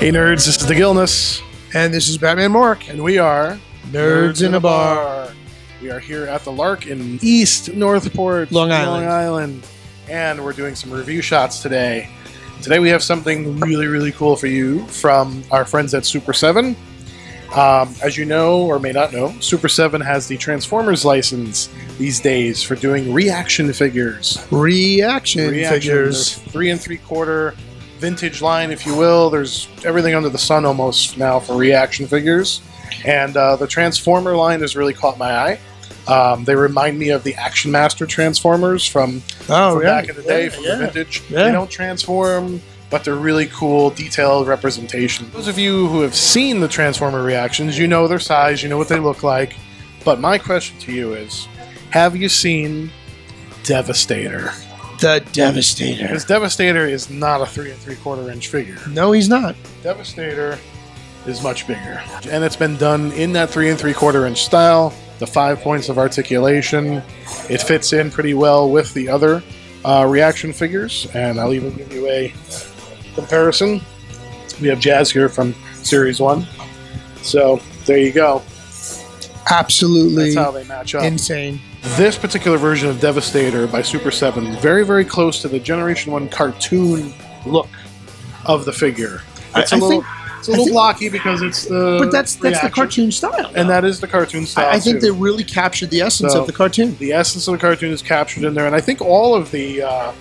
Hey nerds, this is the Gilness, And this is Batman Marc. and we are Nerds in a Bar. We are here at the Lark in East Northport, Long Island. Long Island, and we're doing some review shots today. Today we have something really, really cool for you from our friends at Super Seven. Um, as you know or may not know, Super Seven has the Transformers license these days for doing reaction figures. Reaction, Reaction, figures. three and three quarter vintage line, if you will. There's everything under the sun almost now for reaction figures, and uh, the Transformer line has really caught my eye. Um, they remind me of the Action Master Transformers from, Oh, from yeah. back in the day, Yeah, from yeah. the vintage. They don't transform, but they're really cool, detailed representation. Those of you who have seen the Transformer reactions, you know their size, you know what they look like. But my question to you is, have you seen Devastator? The Devastator. Because Devastator is not a three and three quarter inch figure. No, he's not. Devastator is much bigger, and it's been done in that three and three quarter inch style. The five points of articulation, it fits in pretty well with the other uh, reaction figures, and I'll even give you a comparison. We have Jazz here from Series One, so there you go. Absolutely That's how they match up. insane. This particular version of Devastator by Super 7 is very, very close to the Generation 1 cartoon look of the figure. It's a I little, think- it's a little think- blocky because it's the. But that's that's the cartoon style. And that is the cartoon style. I, I think too. they really captured the essence So- of the cartoon. the essence of the cartoon is captured in there, and I think all of the uh,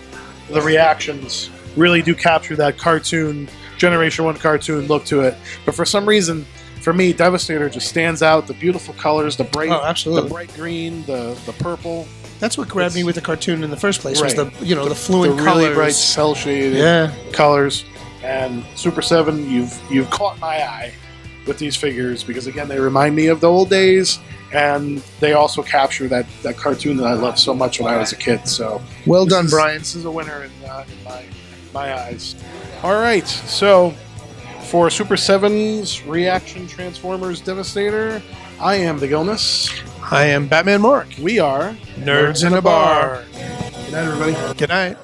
the reactions really do capture that cartoon Generation One cartoon look to it. But for some reason, for me, Devastator just stands out. The beautiful colors, the bright, Oh, absolutely. the bright green, the the purple, That's what grabbed me with the cartoon in the first place. Was the you know the, the fluent really colors. bright cell shaded Yeah. colors. And Super Seven, you've you've caught my eye with these figures because again, they remind me of the old days, and they also capture that that cartoon that I loved so much when I was a kid. So Well done, Brian. This is a winner in, uh, in my my eyes. All right, so for Super 7's Reaction Transformers Devastator, I am the Gilness. I am Batman Marc. We are Nerds in a Bar. Good night, everybody. Good night.